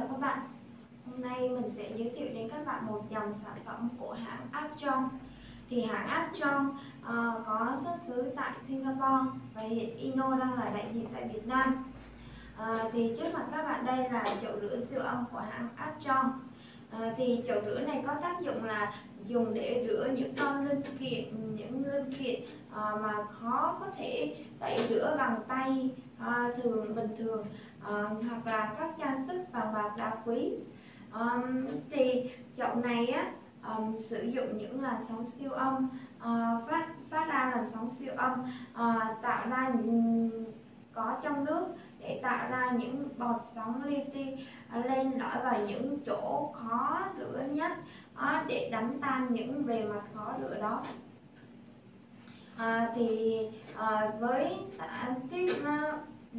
các bạn. Hôm nay mình sẽ giới thiệu đến các bạn một dòng sản phẩm của hãng Astron Thì hãng Astron uh, ờ, có xuất xứ tại Singapore và hiện Ino đang là đại diện tại Việt Nam. Uh, Thì trước mặt các bạn đây là chậu rửa siêu âm của hãng Astron uh, ờ, thì chậu rửa này có tác dụng là dùng để rửa những con linh kiện những linh kiện uh, mà khó có thể tẩy rửa bằng tay uh, thường bình thường uh, hoặc là các trang sức và quý. Um, thì chậu này á um, sử dụng những làn sóng siêu âm uh, phát phát ra làn sóng siêu âm uh, tạo ra những, có trong nước để tạo ra những bọt sóng li ti lên lõi vào những chỗ khó rửa nhất uh, để đánh tan những bề mặt khó rửa đó. À, thì à, với thiết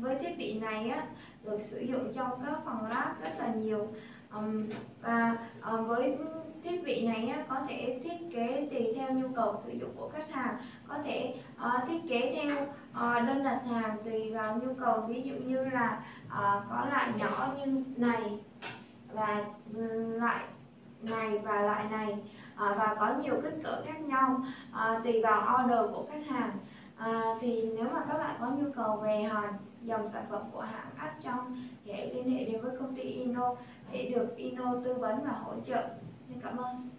với thiết bị này á được sử dụng trong các phòng lab rất là nhiều. Um, và um, với thiết bị này á, có thể thiết kế tùy theo nhu cầu sử dụng của khách hàng. Có thể uh, thiết kế theo uh, đơn đặt hàng tùy vào nhu cầu. Ví dụ như là uh, có loại nhỏ như này và loại này và loại này uh, và có nhiều kích cỡ khác nhau uh, tùy vào order của khách hàng à, thì nếu mà các bạn có nhu cầu về hàng dòng sản phẩm của hãng Astron thì hãy liên hệ đến với công ty Ino để được Ino tư vấn và hỗ trợ. Xin cảm ơn.